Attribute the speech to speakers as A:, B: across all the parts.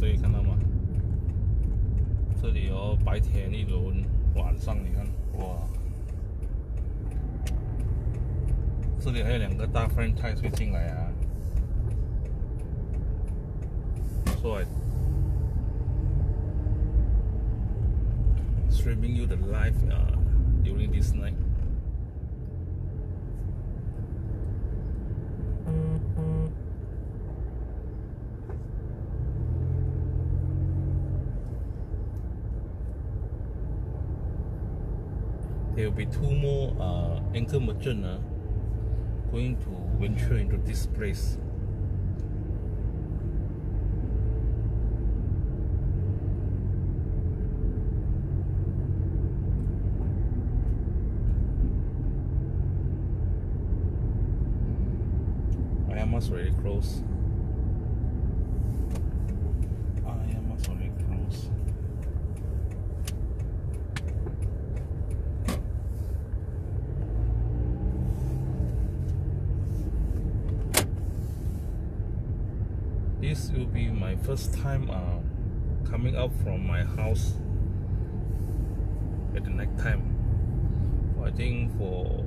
A: 可以看到吗？这里有白天一轮，晚上你看，哇！这里还有两个大分太吹进来啊，帅！Streaming you the l i f e 啊，during this night. there will be two more uh, anchor merchant uh, going to venture into this place. I almost really close. will be my first time uh, coming out from my house at the night time I think for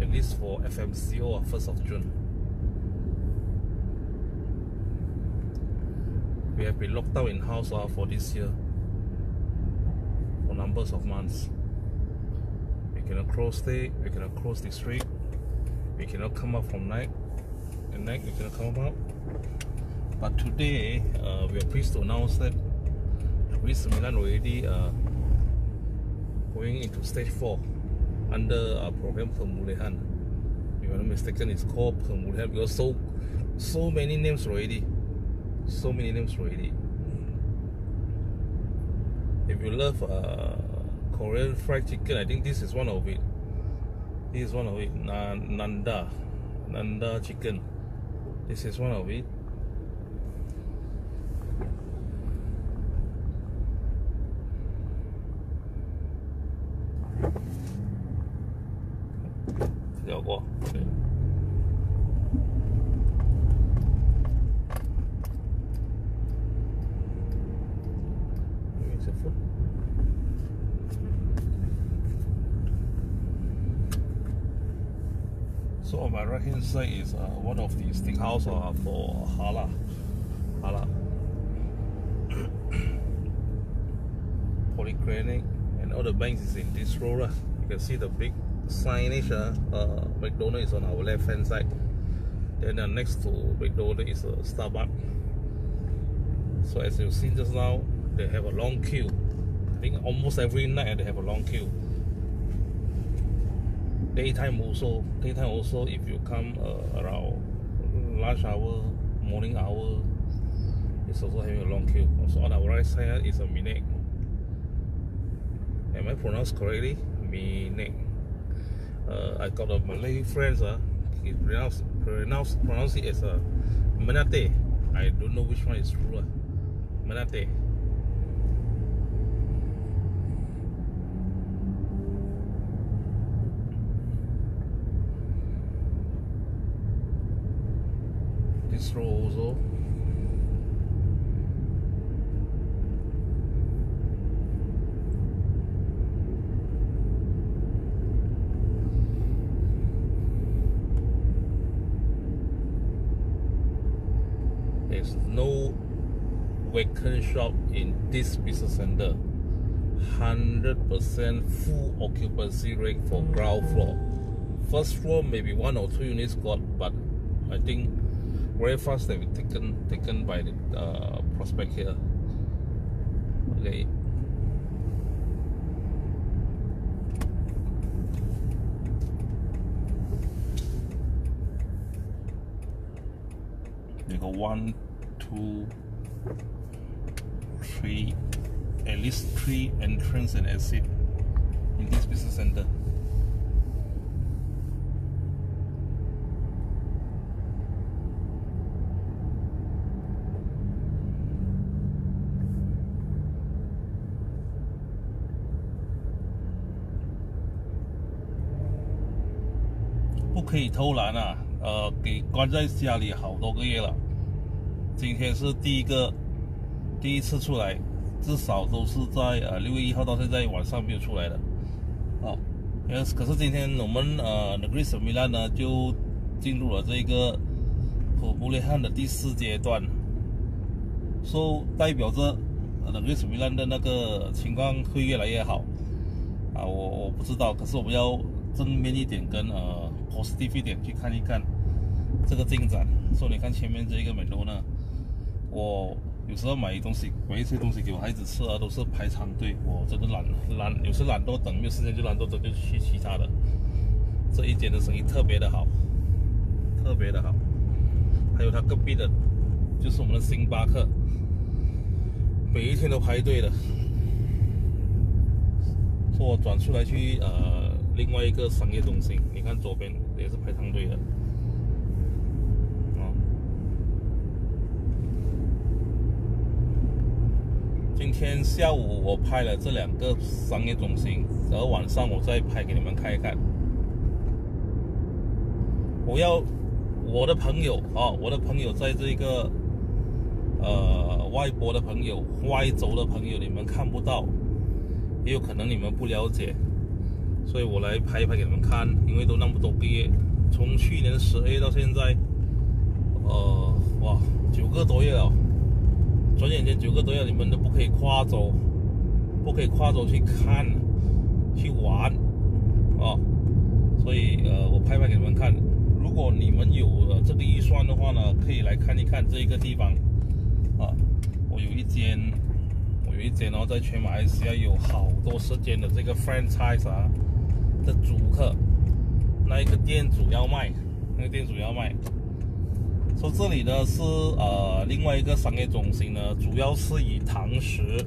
A: at least for FMCO or uh, 1st of June we have been locked down in house uh, for this year for numbers of months we cannot cross street. we cannot cross the street we cannot come out from night at night we cannot come out but today uh, we are pleased to announce that Luis Milan already uh, going into stage 4 under our program Permulihan. If I'm not mistaken, it's called Permulihan because so, so many names already. So many names already. If you love uh, Korean fried chicken, I think this is one of it. This is one of it. Nanda. Nanda chicken. This is one of it. on my right hand side is uh, one of the stick house uh, for hala, hala, polyclinic, and all the banks is in this row. Uh. You can see the big signage, uh, uh McDonald's is on our left hand side. Then uh, next to McDonald's is a uh, Starbucks. So as you've seen just now, they have a long queue. I think almost every night they have a long queue. Daytime also, daytime also if you come uh, around lunch hour, morning hour, it's also having a long queue. Also on our right side is a Minek. Am I pronounced correctly? Minek uh, I got a Malay friend, uh, ah. he pronounced, pronounced, pronounce it as a uh, Manate. I don't know which one is true. Uh, ah. Manate. vacant shop in this business center. 100% full occupancy rate for ground floor. First floor maybe one or two units got, but I think very fast they've been taken taken by the uh, prospect here. Okay. They got one, two, 三、至少三，entrance at and exit in this business center。不可以偷懒啊！呃，给关在家里好多个月了，今天是第一个。第一次出来，至少都是在呃六月一号到现在晚上没有出来的，啊，呃可是今天我们呃格里斯米兰呢就进入了这个普布列汉的第四阶段，说代表着格里斯米兰的那个情况会越来越好，啊我我不知道，可是我们要正面一点跟呃 positive 点去看一看这个进展，说你看前面这一个美罗呢，我。有时候买东西买一些东西给我孩子吃啊，都是排长队。我真的懒懒，有时懒多等，没有时间就懒多等，就去其他的。这一间的生意特别的好，特别的好。还有他隔壁的，就是我们的星巴克，每一天都排队的。我转出来去呃另外一个商业中心，你看左边也是排长队的。今天下午我拍了这两个商业中心，然后晚上我再拍给你们看一看。我要我的朋友啊，我的朋友在这个呃外国的朋友、外洲的朋友，你们看不到，也有可能你们不了解，所以我来拍一拍给你们看。因为都那么多个月，从去年十月到现在，呃，哇，九个多月了，转眼间九个多月，你们。可以跨走，不可以跨走去看、去玩，啊，所以呃，我拍拍给你们看。如果你们有了这个预算的话呢，可以来看一看这一个地方，啊，我有一间，我有一间，然后在全马来西亚有好多时间的这个 franchise 啊的租客，那一个店主要卖，那个店主要卖。这里呢是呃另外一个商业中心呢，主要是以堂食、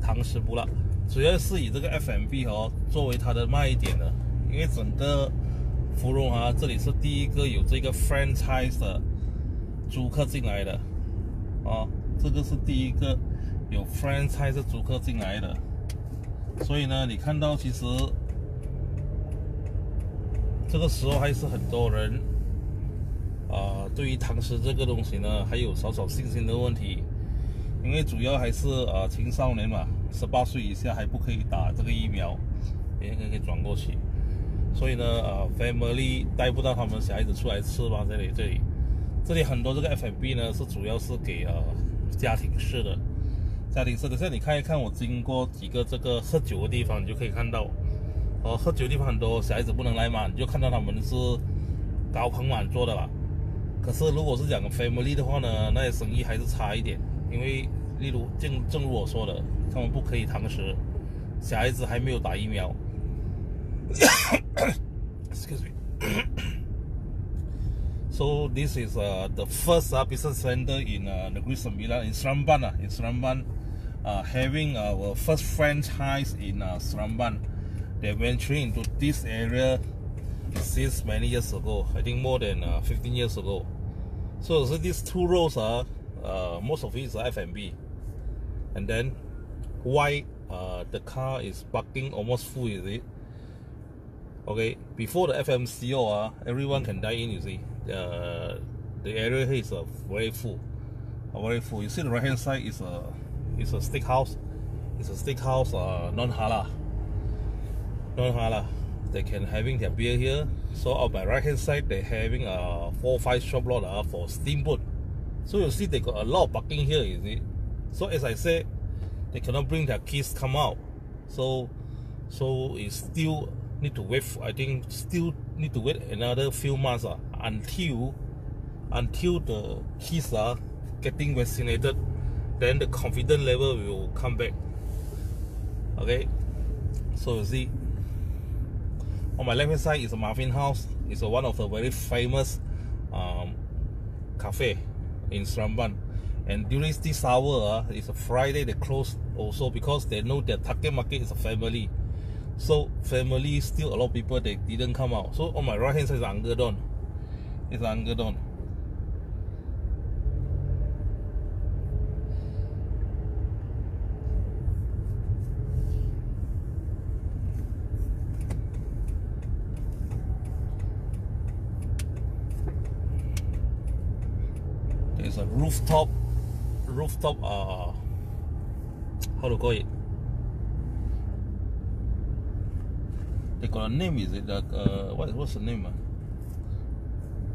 A: 堂食不了，主要是以这个 FMB 哦作为它的卖点的，因为整个芙蓉华这里是第一个有这个 franchise 的租客进来的啊，这个是第一个有 franchise 租客进来的，所以呢，你看到其实这个时候还是很多人。啊，对于堂食这个东西呢，还有少少信心的问题，因为主要还是啊青少年嘛，十八岁以下还不可以打这个疫苗，应该可以转过去。所以呢，呃，family 带不到他们小孩子出来吃吧，这里这里这里很多这个 F&B 呢，是主要是给啊家庭式的，家庭式的像你看一看，我经过几个这个喝酒的地方，你就可以看到，呃，喝酒地方很多，小孩子不能来嘛，你就看到他们是高朋满座的了。可是，如果是讲 family 的话呢，那些生意还是差一点，因为例如正正如我说的，他们不可以堂食，小孩子还没有打疫苗。Excuse me. So this is the first business center in uh, t h e g e r i Sembilan in s r a m b a n 啊，in s r a m b a n 呃，having our first franchise in s r a m b a n they venture into this area. since many years ago, I think more than uh, 15 years ago. So, so these two rows are uh, most of it is F&B. And then why uh, the car is parking almost full is it? Okay, before the FMCO, uh, everyone can dine in, you see. Uh, the area here is uh, very full. Uh, very full. You see the right hand side is a, is a steakhouse. It's a steakhouse, uh, non hala non hala they can having their beer here. So on my right hand side, they having a four five shop lot uh, for steamboat. So you see they got a lot of parking here, you see. So as I said, they cannot bring their kids come out. So so it still need to wait. I think still need to wait another few months uh, until until the kids are getting vaccinated. Then the confidence level will come back. Okay, so you see on my left hand side is a muffin House. It's a, one of the very famous um, cafe in Sramban. And during this hour, uh, it's a Friday, they close also because they know their target market is a family. So family, still a lot of people, they didn't come out. So on my right hand side is Angerdon. It's Angerdon. rooftop rooftop uh how to call it they got a name is it like uh what, what's the name uh?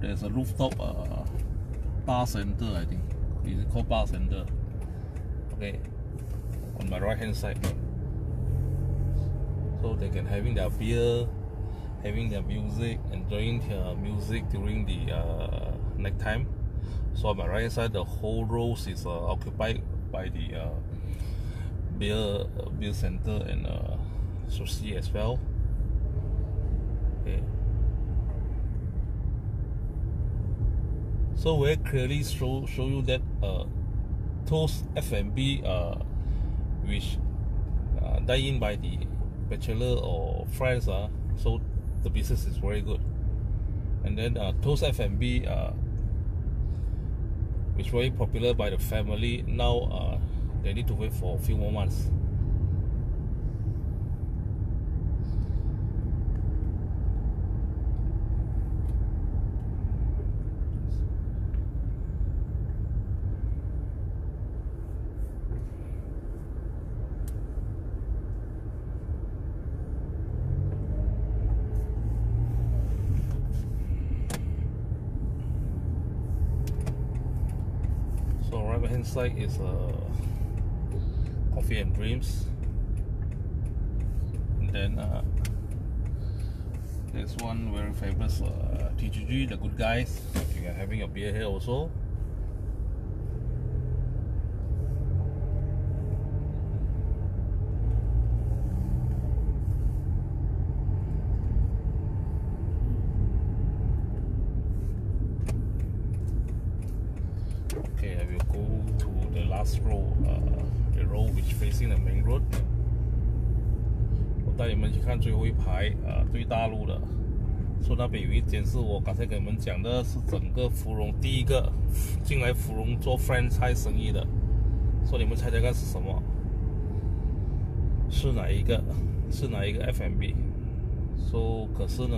A: there's a rooftop uh bar center i think is it called bar center okay on my right hand side so they can having their beer having their music enjoying their music during the uh night time so on my right side, the whole row is uh, occupied by the uh, beer uh, beer center and uh, sushi as well. Okay. So we clearly show show you that uh, Toast F&B, uh, which uh, die in by the bachelor or friends, uh, so the business is very good. And then uh, Toast F&B. Uh, it's very popular by the family. Now uh, they need to wait for a few more months. right hand side is uh, coffee and dreams and then uh, there's one very famous uh, TGG the good guys you are having a beer here also Okay, I will go to the last row, the row which facing the main road。我带你们去看最后一排啊，对大陆的。说那边有一间是我刚才给你们讲的是整个芙蓉第一个进来芙蓉做 franchise 生意的。说你们猜猜看是什么？是哪一个是哪一个 FMB？说可是呢，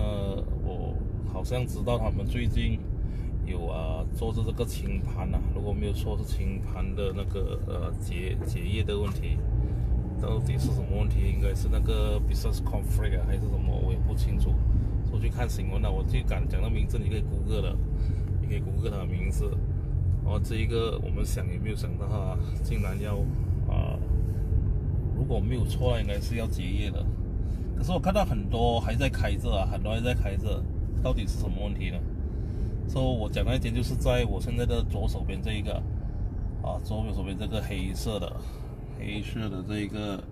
A: 我好像知道他们最近。有啊，做着这个清盘呐，如果没有说是清盘的那个呃结结业的问题，到底是什么问题？应该是那个 business conflict 还是什么？我也不清楚。出去看新闻了，我就敢讲到名字，你可以 Google 的，你可以 Google 他的名字。哦，这一个我们想也没有想到啊，竟然要啊，如果没有错应该是要结业的。可是我看到很多还在开着啊，很多人在开着，到底是什么问题呢？以我讲那间就是在我现在的左手边这一个，啊，左手边这个黑色的，黑色的这一个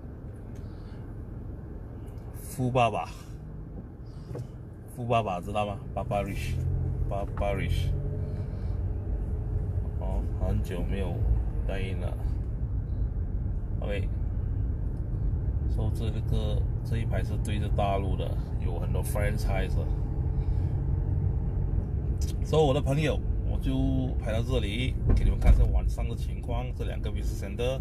A: 富爸爸，富爸爸知道吗？Barbarish，Barbarish，哦，很久没有待了，OK，说这个这一排是对着大陆的，有很多 franchise。所、以我的朋友，我就拍到这里，给你们看一下晚上的情况。这两个 V 字 e r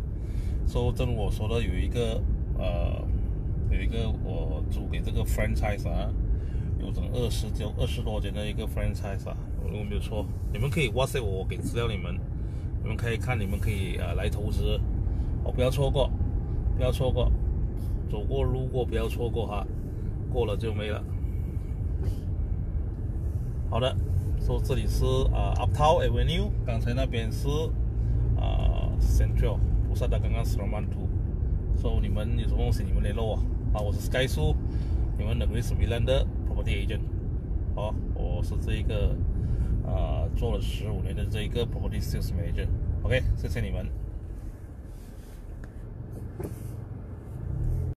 A: 说真，我说的有一个呃，有一个我租给这个 franchise，有种二十九二十多间的一个 franchise，如果没有错，你们可以哇塞，我给资料你们，你们可以看，你们可以呃来投资，哦，不要错过，不要错过，走过路过不要错过哈，过了就没了。好的。说这里是啊 u p o w n Avenue，刚才那边是啊，Central，我晒的刚刚是罗曼图，说你们有什么东西，你们联络我，啊，我是 Sky 叔，你们的 g r e a t s v i l d e r Property Agent，好，我是这一个啊，做了十五年的这一个 Property Sales Manager，OK，谢谢你们。